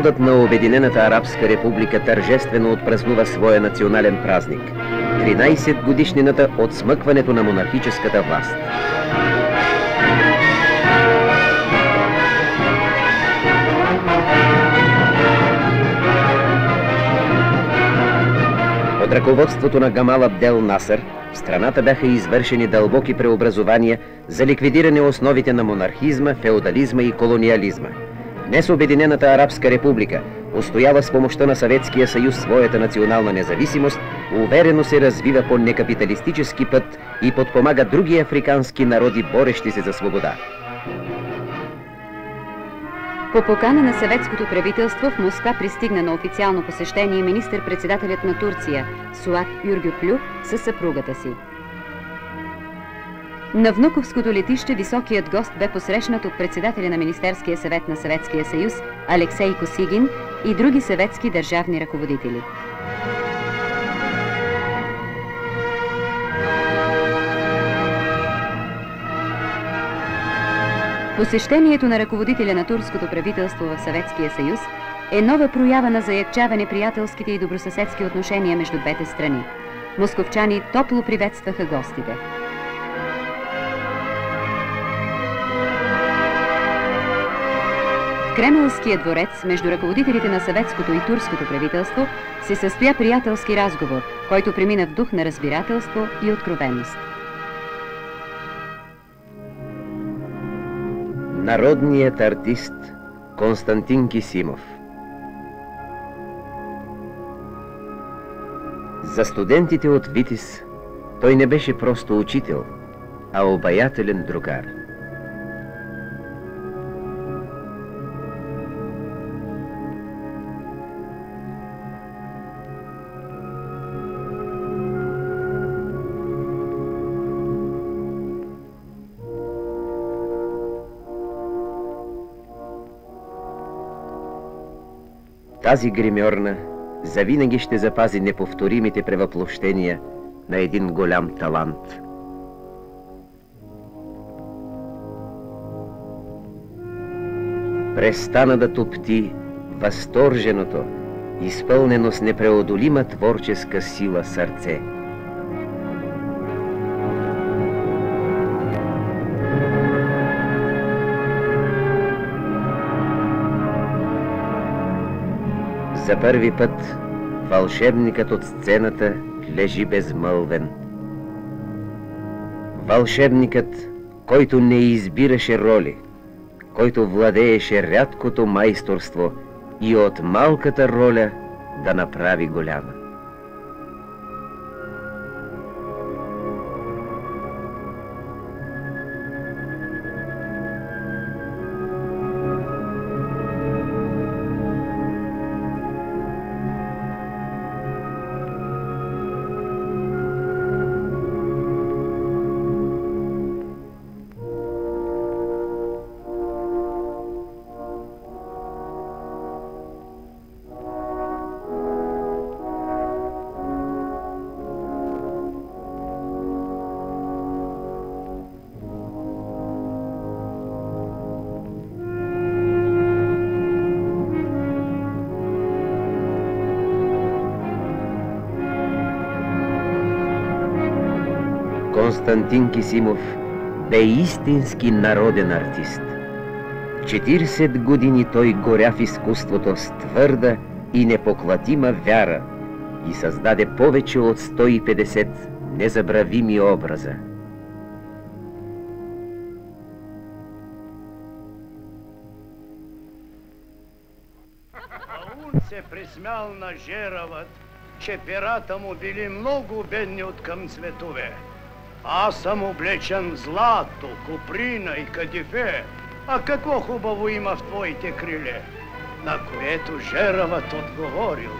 Народът на Обединената арабска република тържествено отпразнува своя национален празник – 13 годишнината от смъкването на монархическата власт. Под ръководството на Гамал Абдел Насър в страната бяха извършени дълбоки преобразования за ликвидиране основите на монархизма, феодализма и колониализма. Днес Обединената арабска република устоява с помощта на Съветския съюз своята национална независимост, уверено се развива по некапиталистически път и подпомага други африкански народи, борещи се за свобода. По покана на съветското правителство в Москва пристигна на официално посещение министър-председателят на Турция Суат Юргюплю със съпругата си. На Внуковското летище високият гост бе посрещнат от председателя на Министерския съвет на Съветския съюз Алексей Косигин и други съветски държавни ръководители. Посещението на ръководителя на турското правителство в Съветския съюз е нова проява на заягчаване приятелските и добросъседски отношения между двете страни. Московчани топло приветстваха гостите. Кремълския дворец между ръководителите на съветското и турското правителство се състоя приятелски разговор, който премина в дух на разбирателство и откровенност. Народният артист Константин Кисимов За студентите от Витис той не беше просто учител, а обаятелен другар. Тази гримьорна завинаги ще запази неповторимите превъплощения на един голям талант. Престана да топти възторженото, изпълнено с непреодолима творческа сила сърце – За първи път вълшебникът от сцената лежи безмълвен. Вълшебникът, който не избираше роли, който владееше рядкото майсторство и от малката роля да направи голяма. Константин Кисимов бе истински народен артист. 40 години той горя в изкуството с твърда и непоклатима вяра и създаде повече от 150 незабравими образа. Аун се присмял на Жеравът, че перата му били много бедни от към цветове. Аз съм облечен в злато, куприна и кадифе. А какво хубаво има в твоите криле? На което Жеравът отговорил.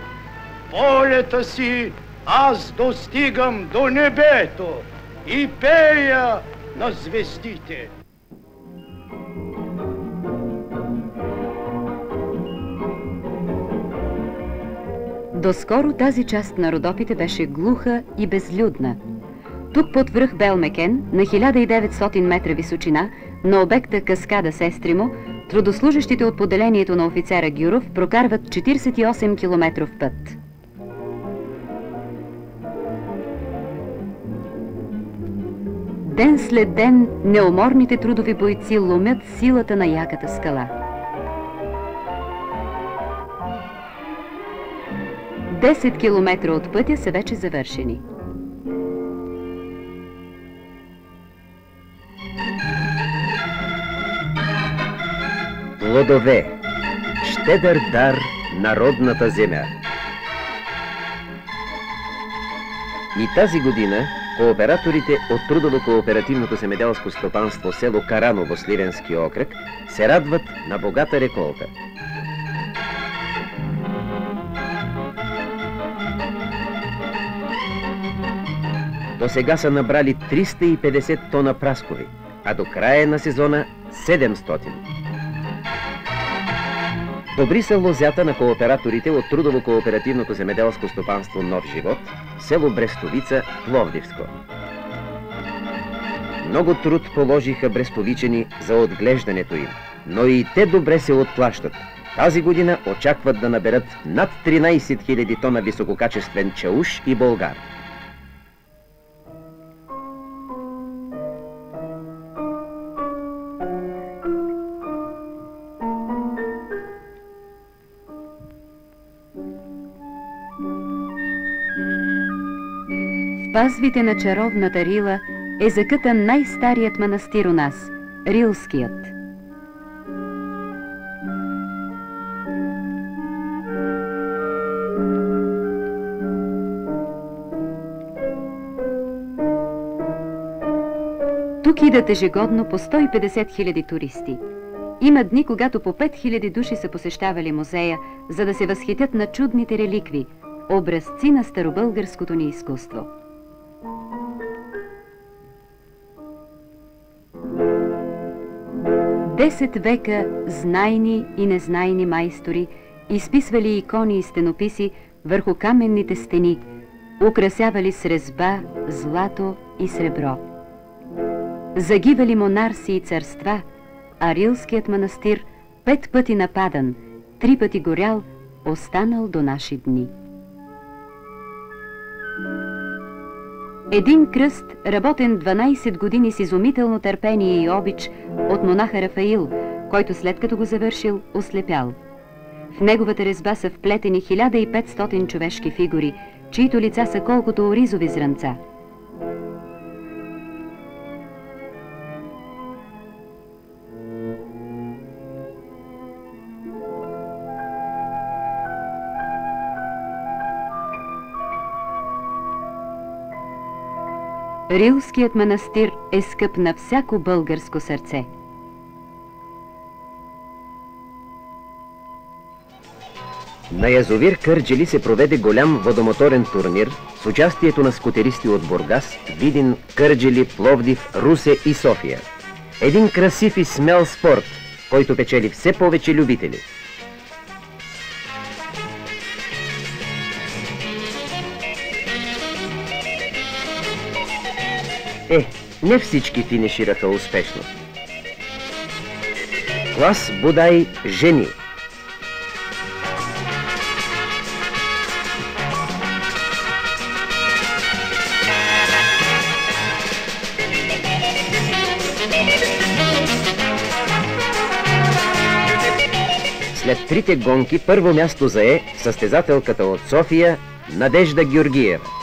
Полета си аз достигам до небето и пея на звездите. Доскоро тази част на Родопите беше глуха и безлюдна – тук под връх Белмекен, на 1900 метра височина, на обекта Каскада Сестримо, Трудослужащите от поделението на офицера Гюров прокарват 48 км път. Ден след ден неуморните трудови бойци ломят силата на яката скала. 10 км от пътя са вече завършени. Плодове. Щедър дар народната земя. И тази година кооператорите от Трудово-кооперативното земеделско стопанство село Караново, Сливенски окръг, се радват на богата реколта. До сега са набрали 350 тона праскови, а до края на сезона 700. Добри са лозята на кооператорите от Трудово-кооперативното земеделско стопанство Нов живот, село Брестовица, Пловдивско. Много труд положиха брестовичени за отглеждането им, но и те добре се отплащат. Тази година очакват да наберат над 13 000 тона висококачествен чауш и болгар. В пазвите на чаровната Рила е закътан най-старият манастир у нас – Рилският. Тук идат ежегодно по 150 хиляди туристи. Има дни, когато по 5 хиляди души са посещавали музея, за да се възхитят на чудните реликви – образци на старобългарското ни изкуство. Десет века знайни и незнайни майстори изписвали икони и стенописи върху каменните стени, украсявали с резба, злато и сребро. Загивали монарси и царства, а Рилският манастир пет пъти нападан, три пъти горял, останал до наши дни. Един кръст, работен 12 години с изумително търпение и обич от монаха Рафаил, който след като го завършил, ослепял. В неговата резба са вплетени 1500 човешки фигури, чието лица са колкото оризови зранца. Рилският манастир е скъп на всяко българско сърце. На язовир Кърджели се проведе голям водомоторен турнир с участието на скутеристи от Бургас, Видин, Кърджели, Пловдив, Русе и София. Един красив и смел спорт, който печели все повече любители – Е, не всички финишираха успешно. Клас Будай жени. След трите гонки първо място зае състезателката от София Надежда Георгиева.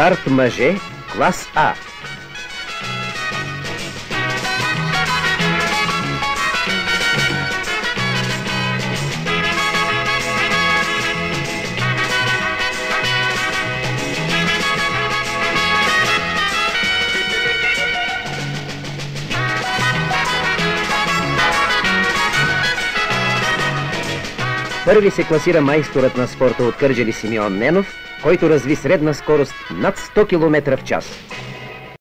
Старт мъже, клас А. Първи се класира майсторът на спорта от Кърджали Симеон Ненов, който разви средна скорост над 100 км в час.